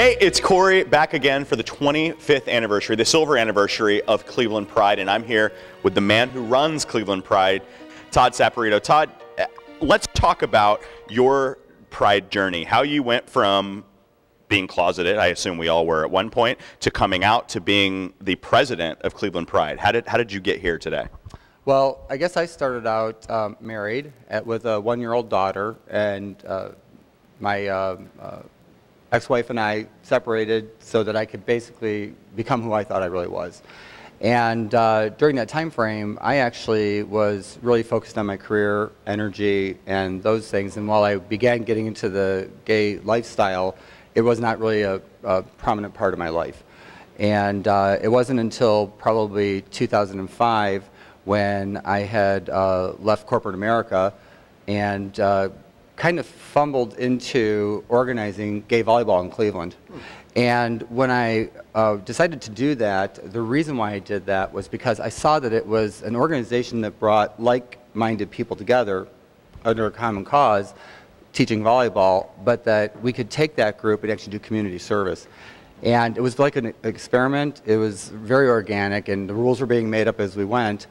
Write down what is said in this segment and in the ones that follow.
Hey, it's Corey back again for the 25th anniversary, the silver anniversary of Cleveland Pride, and I'm here with the man who runs Cleveland Pride, Todd Saporito. Todd, eh, let's talk about your Pride journey, how you went from being closeted, I assume we all were at one point, to coming out to being the president of Cleveland Pride. How did, how did you get here today? Well, I guess I started out um, married at, with a one-year-old daughter, and uh, my uh, uh, ex-wife and I separated so that I could basically become who I thought I really was. And uh, during that time frame, I actually was really focused on my career, energy, and those things. And while I began getting into the gay lifestyle, it was not really a, a prominent part of my life. And uh, it wasn't until probably 2005 when I had uh, left corporate America and uh, kind of fumbled into organizing gay volleyball in Cleveland. And when I uh, decided to do that, the reason why I did that was because I saw that it was an organization that brought like-minded people together under a common cause, teaching volleyball, but that we could take that group and actually do community service. And it was like an experiment. It was very organic, and the rules were being made up as we went.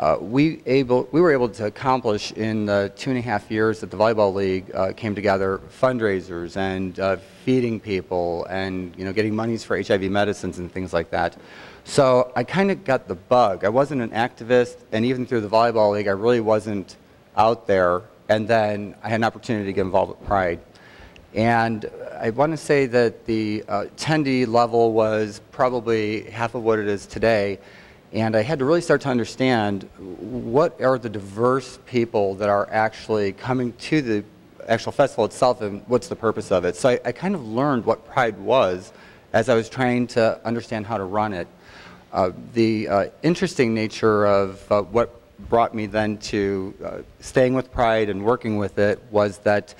Uh, we, able, we were able to accomplish in the two and a half years that the Volleyball League uh, came together fundraisers and uh, feeding people and you know, getting monies for HIV medicines and things like that. So I kind of got the bug. I wasn't an activist, and even through the Volleyball League, I really wasn't out there. And then I had an opportunity to get involved with Pride. And I want to say that the uh, attendee level was probably half of what it is today. And I had to really start to understand what are the diverse people that are actually coming to the actual festival itself and what's the purpose of it. So I, I kind of learned what Pride was as I was trying to understand how to run it. Uh, the uh, interesting nature of uh, what brought me then to uh, staying with Pride and working with it was that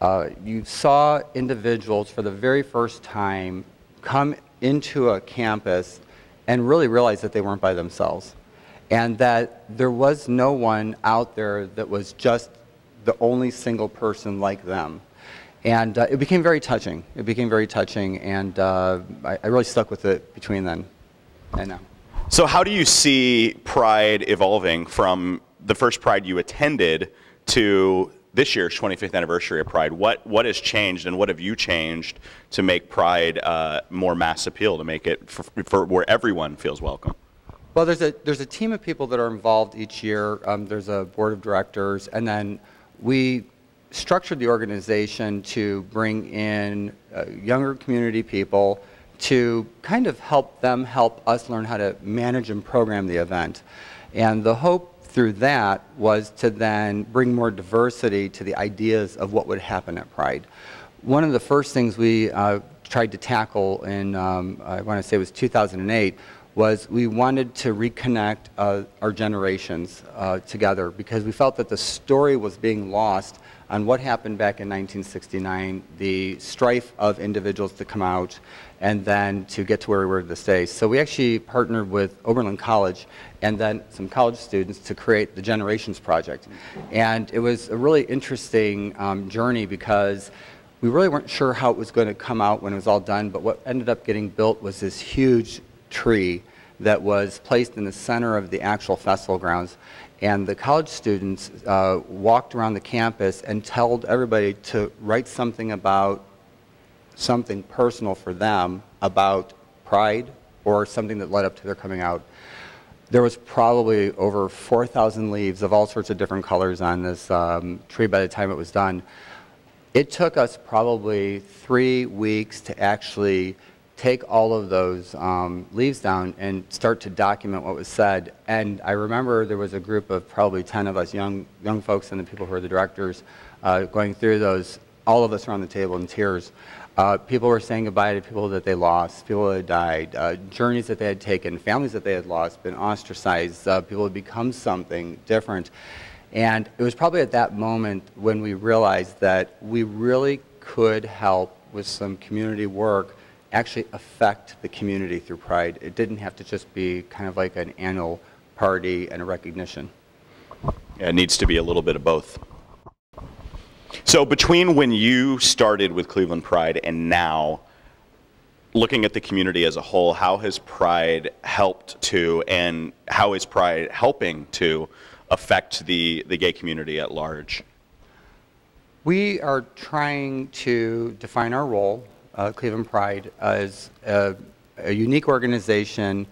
uh, you saw individuals for the very first time come into a campus and really realized that they weren't by themselves. And that there was no one out there that was just the only single person like them. And uh, it became very touching. It became very touching, and uh, I, I, really stuck with it between then and now. So, how do you see Pride evolving from the first Pride you attended to this year's 25th anniversary of Pride. What what has changed, and what have you changed to make Pride uh, more mass appeal, to make it for, for, where everyone feels welcome? Well, there's a there's a team of people that are involved each year. Um, there's a board of directors, and then we structured the organization to bring in uh, younger community people to kind of help them help us learn how to manage and program the event. And the hope through that was to then bring more diversity to the ideas of what would happen at Pride. One of the first things we uh, tried to tackle in, um, I want to say it was 2008, was we wanted to reconnect uh, our generations uh, together because we felt that the story was being lost on what happened back in 1969, the strife of individuals to come out and then to get to where we were this day. So we actually partnered with Oberlin College and then some college students to create the Generations Project. And it was a really interesting um, journey because we really weren't sure how it was going to come out when it was all done, but what ended up getting built was this huge tree that was placed in the center of the actual festival grounds. And the college students uh, walked around the campus and told everybody to write something about something personal for them about pride or something that led up to their coming out. There was probably over 4,000 leaves of all sorts of different colors on this um, tree by the time it was done. It took us probably three weeks to actually take all of those um, leaves down and start to document what was said. And I remember there was a group of probably 10 of us, young, young folks and the people who were the directors, uh, going through those, all of us around the table in tears. Uh, people were saying goodbye to people that they lost, people that had died, uh, journeys that they had taken, families that they had lost, been ostracized, uh, people had become something different. And it was probably at that moment when we realized that we really could help with some community work actually affect the community through Pride. It didn't have to just be kind of like an annual party and a recognition. Yeah, it needs to be a little bit of both. So between when you started with Cleveland Pride and now, looking at the community as a whole, how has Pride helped to, and how is Pride helping to affect the, the gay community at large? We are trying to define our role, uh, Cleveland Pride, as a, a unique organization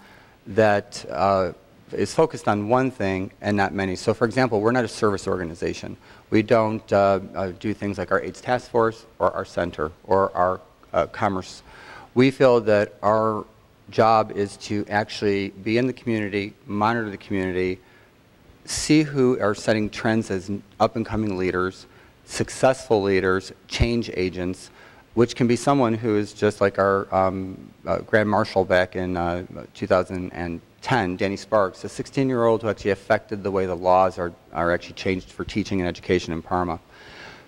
that uh, is focused on one thing and not many. So, for example, we're not a service organization. We don't uh, uh do things like our AIDS task force or our center or our uh, commerce. We feel that our job is to actually be in the community, monitor the community, see who are setting trends as up and coming leaders, successful leaders, change agents, which can be someone who is just like our um, uh, Grand Marshal back in uh, 2010, Danny Sparks, a 16 year old who actually affected the way the laws are, are actually changed for teaching and education in Parma.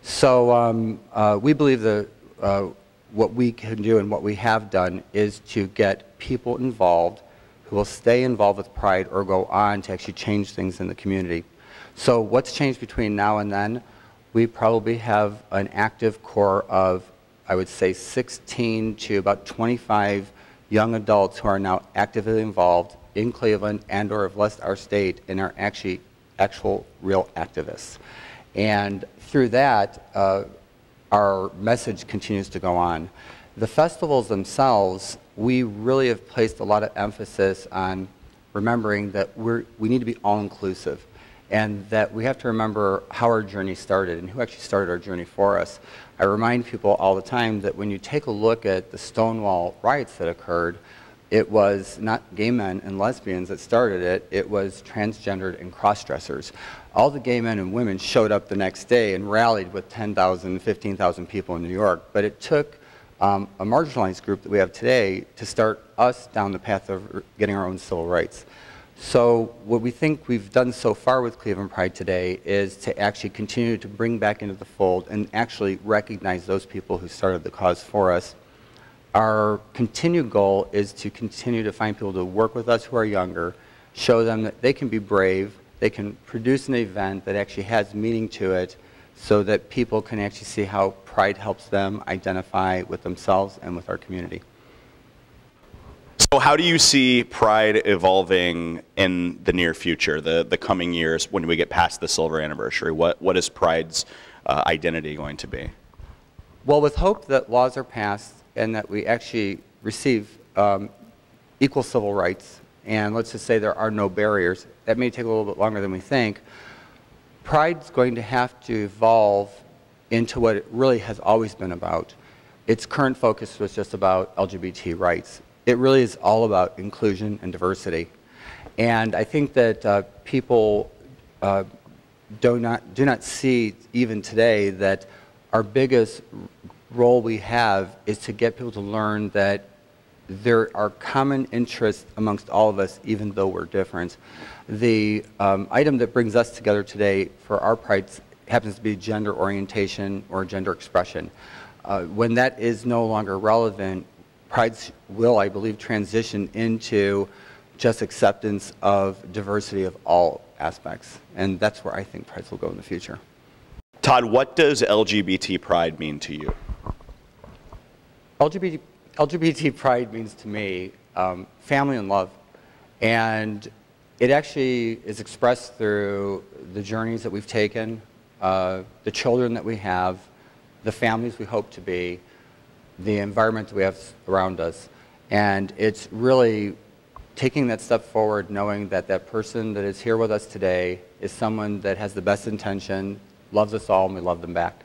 So um, uh, we believe that uh, what we can do and what we have done is to get people involved who will stay involved with Pride or go on to actually change things in the community. So what's changed between now and then? We probably have an active core of, I would say, 16 to about 25 young adults who are now actively involved in Cleveland and or have left our state and are actually actual real activists. And through that, uh, our message continues to go on. The festivals themselves we really have placed a lot of emphasis on remembering that we're, we need to be all-inclusive and that we have to remember how our journey started and who actually started our journey for us. I remind people all the time that when you take a look at the Stonewall riots that occurred, it was not gay men and lesbians that started it, it was transgendered and cross-dressers. All the gay men and women showed up the next day and rallied with 10,000, 15,000 people in New York, but it took um, a marginalized group that we have today to start us down the path of getting our own civil rights. So what we think we've done so far with Cleveland Pride today is to actually continue to bring back into the fold and actually recognize those people who started the cause for us. Our continued goal is to continue to find people to work with us who are younger, show them that they can be brave, they can produce an event that actually has meaning to it, so that people can actually see how pride helps them identify with themselves and with our community. So how do you see pride evolving in the near future, the, the coming years when we get past the silver anniversary? What, what is pride's uh, identity going to be? Well, with hope that laws are passed and that we actually receive um, equal civil rights, and let's just say there are no barriers, that may take a little bit longer than we think, Pride's going to have to evolve into what it really has always been about. Its current focus was just about LGBT rights. It really is all about inclusion and diversity. And I think that uh, people uh, do, not, do not see, even today, that our biggest role we have is to get people to learn that there are common interests amongst all of us, even though we're different. The um, item that brings us together today for our Pride happens to be gender orientation or gender expression. Uh, when that is no longer relevant, Pride will, I believe, transition into just acceptance of diversity of all aspects. And that's where I think Pride will go in the future. Todd, what does LGBT Pride mean to you? LGBT, LGBT Pride means to me um, family and love. And it actually is expressed through the journeys that we've taken, uh, the children that we have, the families we hope to be, the environment we have around us. And it's really taking that step forward, knowing that that person that is here with us today is someone that has the best intention, loves us all, and we love them back.